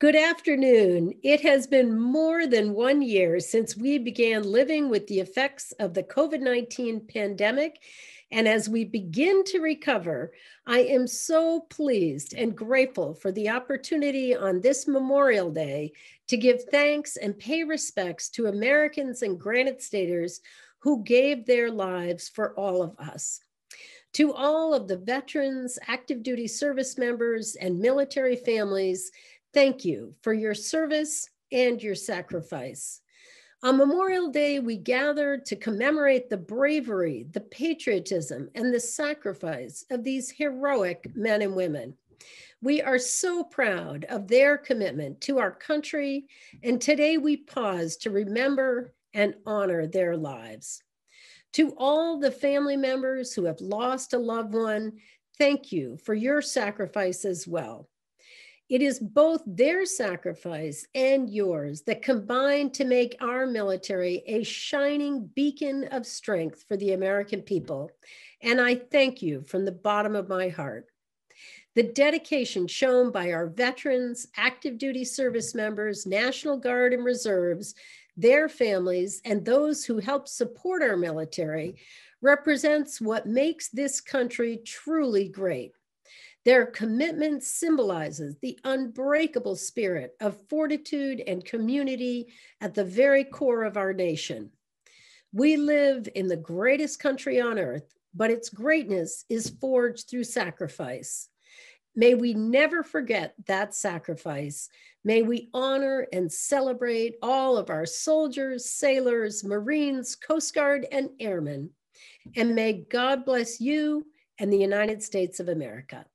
Good afternoon. It has been more than one year since we began living with the effects of the COVID 19 pandemic. And as we begin to recover, I am so pleased and grateful for the opportunity on this Memorial Day to give thanks and pay respects to Americans and Granite Staters who gave their lives for all of us. To all of the veterans, active duty service members, and military families, Thank you for your service and your sacrifice. On Memorial Day, we gather to commemorate the bravery, the patriotism, and the sacrifice of these heroic men and women. We are so proud of their commitment to our country, and today we pause to remember and honor their lives. To all the family members who have lost a loved one, thank you for your sacrifice as well. It is both their sacrifice and yours that combine to make our military a shining beacon of strength for the American people. And I thank you from the bottom of my heart. The dedication shown by our veterans, active duty service members, National Guard and reserves, their families, and those who help support our military represents what makes this country truly great. Their commitment symbolizes the unbreakable spirit of fortitude and community at the very core of our nation. We live in the greatest country on earth, but its greatness is forged through sacrifice. May we never forget that sacrifice. May we honor and celebrate all of our soldiers, sailors, Marines, Coast Guard, and airmen. And may God bless you and the United States of America.